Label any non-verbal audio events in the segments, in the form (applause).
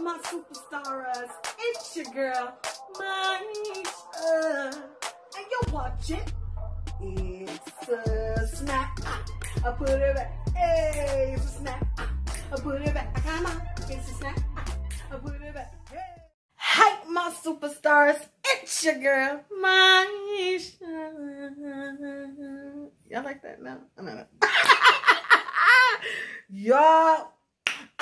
my superstars. It's your girl, Maisha. And you're watching. It's a snap. I put it back. Hey, it's a snap. I put it back. Come on. It's a snap. I put it back. Hey. Hi, my superstars. It's your girl, Maisha. Y'all like that now? I know. (laughs) Y'all,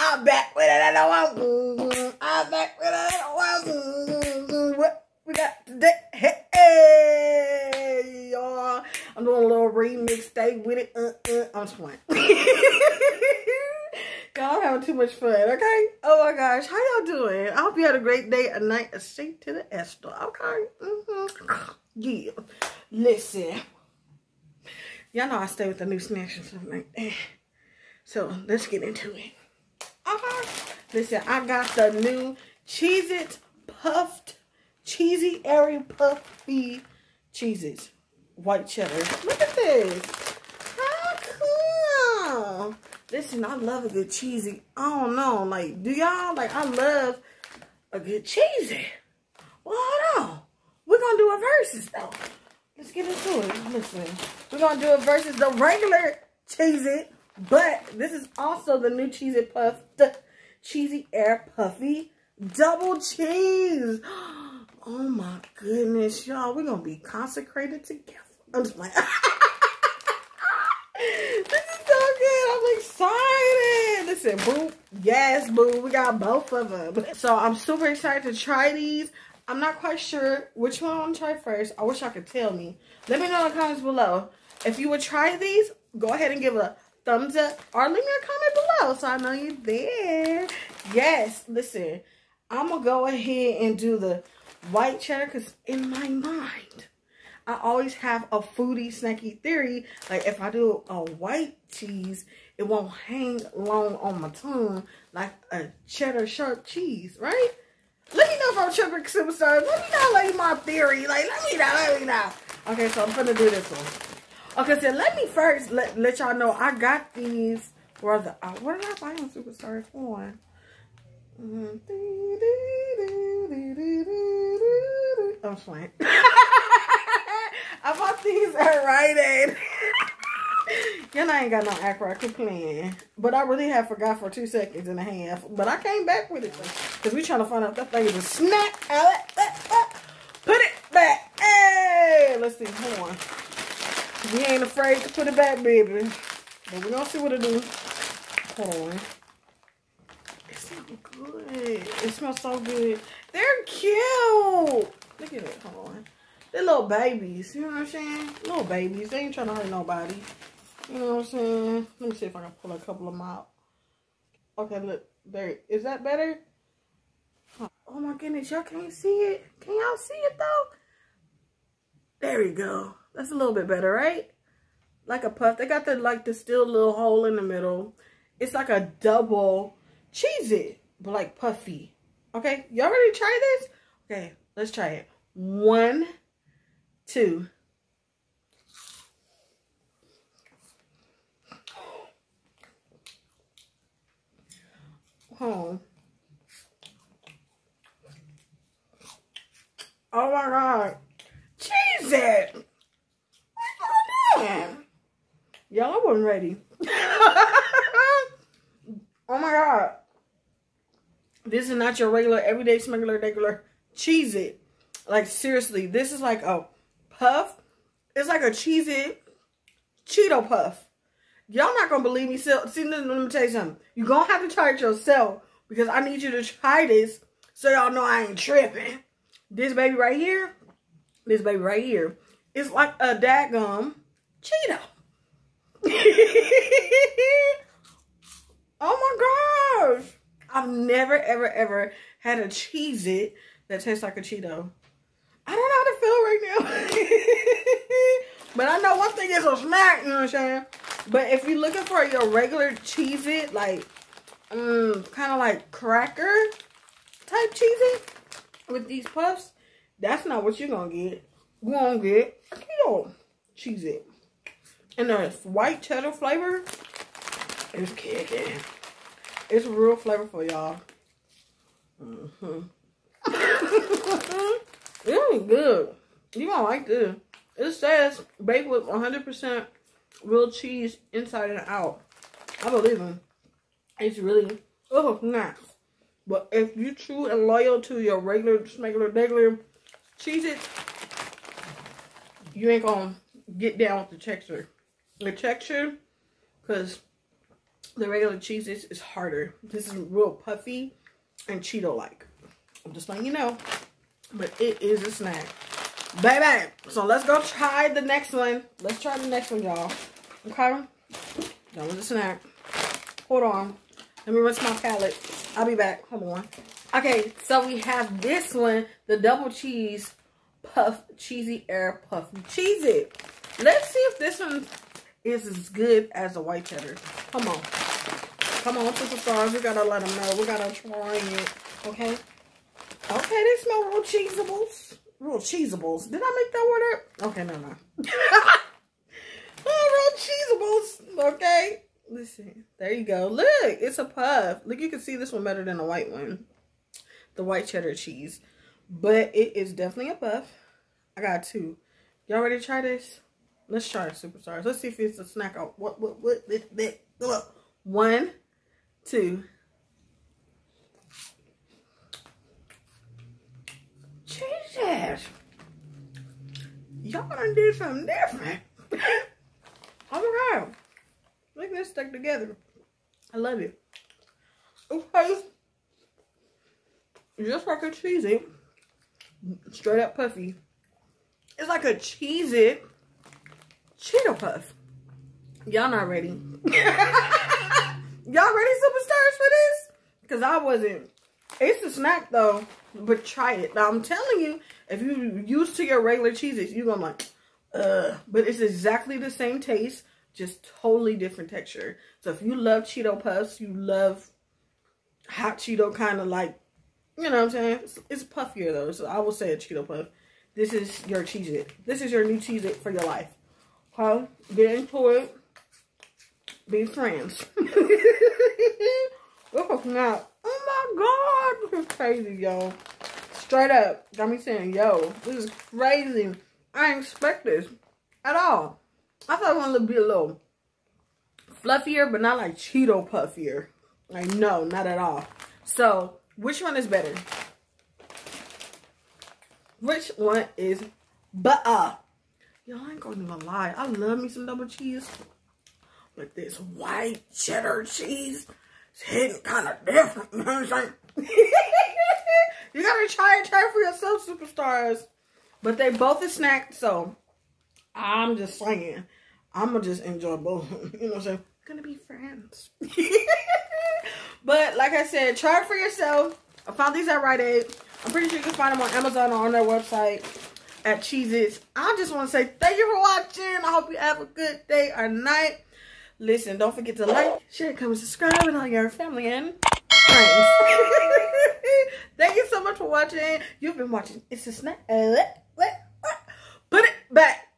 I'm back with another one. I'm back with another one. What we got today? Hey, y'all. I'm doing a little remix. Stay with it. Uh, uh, I'm just playing. (laughs) Y'all I'm having too much fun, okay? Oh my gosh, how y'all doing? I hope you had a great day, a night, a straight to the Esther, okay? Mm-hmm. Yeah. Listen. Y'all know I stay with the new snacks and stuff that. So let's get into it. Uh-huh. Listen, I got the new Cheez-It puffed, cheesy, airy, puffy Cheez-Its. White cheddar. Look at this. How cool. Listen, I love a good cheesy. I don't know. Like, do y'all? Like, I love a good cheesy. Well, hold on. We're going to do a versus, though. Let's get into it. Listen, we're going to do a versus the regular Cheez-It but this is also the new Cheesy Puff, the Cheesy Air Puffy Double Cheese. (gasps) Oh my goodness, y'all. We're going to be consecrated together. I'm just like, (laughs) this is so good. I'm excited. Listen, boo. Yes, boo. We got both of them. So I'm super excited to try these. I'm not quite sure which one I want to try first. I wish I could tell me. Let me know in the comments below. If you would try these, go ahead and give a thumbs up or leave me a comment below so I know you're there. Yes, listen, I'm going to go ahead and do the white cheddar because in my mind, I always have a foodie snacky theory. Like if I do a white cheese, it won't hang long on my tongue like a cheddar sharp cheese, right? Let me know if I'm tripping, superstars. Let me know, like, my theory. Like, let me know, let me know. Okay, so I'm gonna do this one. Okay, so let me first let, let y'all know I got these for the, uh, what did I buy on Superstars for? Mm-hmm. I'm playing. (laughs) I bought these at Rite Aid. (laughs) Y'all I ain't got no right. Quit. But I really have forgot for two seconds and a half. But I came back with it. Because we trying to find out that thing is a snack. Uh, uh, uh. Put it back. Hey, let's see. Hold on. We ain't afraid to put it back, baby. But going to see what it do. Hold on. It smells good. It smells so good. They're cute. Look at it. Hold on. They're little babies. You know what I'm saying? Little babies. They ain't trying to hurt nobody. You know what I'm saying? Let me see if I can pull a couple of them out. Okay, look. There. Is that better? Oh my goodness. Y'all can't see it. Can y'all see it though? There we go. That's a little bit better, right? Like a puff. They got the like the still little hole in the middle. It's like a double Cheez-It, but like puffy. Okay, y'all ready to try this? Okay, let's try it. One, two. Home. Oh my god. Cheez-It! Y'all, I wasn't ready. (laughs) oh my God. This is not your regular, everyday, smuggler, regular Cheez-It. Like, seriously, this is like a puff. It's like a Cheez-It Cheeto puff. Y'all not going to believe me. So, see, let me tell you something. You're going to have to try it yourself because I need you to try this so y'all know I ain't tripping. This baby right here, this baby right here, it's like a daggum Cheeto. (laughs) oh my gosh. I've never, ever, ever had a Cheez-It that tastes like a Cheeto. I don't know how to feel right now. (laughs) but I know one thing is a snack, you know what I'm saying? But if you're looking for your regular Cheez-It, like, um, kind of like cracker type Cheez-It with these puffs, that's not what you're going to get. You're going to get a Cheeto Cheez-It. And the white cheddar flavor is kicking. It's real flavorful, y'all. Mm-hmm. (laughs) it's good. You gonna like this. It says baked with 100% real cheese inside and out. I believe him. It's really, oh, nice. But if you true and loyal to your regular, regular, regular Cheez-It, you ain't gonna get down with the texture. The texture, because the regular cheeses is harder. This is real puffy and Cheeto-like. I'm just letting you know. But it is a snack. Baby. So let's go try the next one. Let's try the next one, y'all. Okay? That was a snack. Hold on. Let me rinse my palate. I'll be back. Hold on. Okay, so we have this one, the double cheese puff cheesy air puff cheesy. Let's see if this one is as good as a white cheddar. Come on. Come on, superstars. We gotta let them know. We gotta try it. Okay? Okay, they smell real cheesables. Real cheesables. Did I make that word up? Okay, no, no. (laughs) oh, real cheesables. Okay? Listen. There you go. Look, it's a puff. Look, you can see this one better than the white one. The white cheddar cheese. But it is definitely a puff. I got two. Y'all ready to try this? Let's try superstars. Let's see if it's a snack out. What, what, what, what, what? One, two. Jesus. Y'all done did something different. (laughs) oh my God. Look at this stuck together. I love it. Okay. Just like a cheesy. Straight up puffy. It's like a cheesy Cheeto Puff. Y'all not ready. Y'all ready, superstars, for this? Because I wasn't. It's a snack, though. But try it. Now, I'm telling you, if you used to your regular cheeses, you're going to like, uh. But it's exactly the same taste, just totally different texture. So if you love Cheeto Puffs, you love hot Cheeto kind of like, you know what I'm saying? It's, it's puffier, though. So I will say a Cheeto Puff. This is your Cheez-It. This is your new Cheez-It for your life. Okay? Get into it be friends. (laughs) oh, now. Oh my God. This is crazy, yo. Straight up. Got me saying, yo, this is crazy. I didn't expect this at all. I thought it was going to be a little fluffier, but not like Cheeto puffier. Like, no, not at all. So, which one is better? Which one is better? Y'all ain't gonna even lie. I love me some double cheese But this white cheddar cheese. is hitting kind of different. You know what I'm saying? (laughs) you gotta try it. Try it for yourself, superstars. But they both a snack, so I'm just saying. I'm gonna just enjoy both. (laughs) You know what I'm saying? We're gonna be friends. (laughs) but like I said, try it for yourself. I found these at Rite Aid. I'm pretty sure you can find them on Amazon or on their website at Cheez-Its. I just want to say thank you for watching. I hope you have a good day or night. Listen, don't forget to like, share, comment, subscribe, and all your family and friends. (laughs) Thank you so much for watching. You've been watching It's a Snack. Uh, Put it back.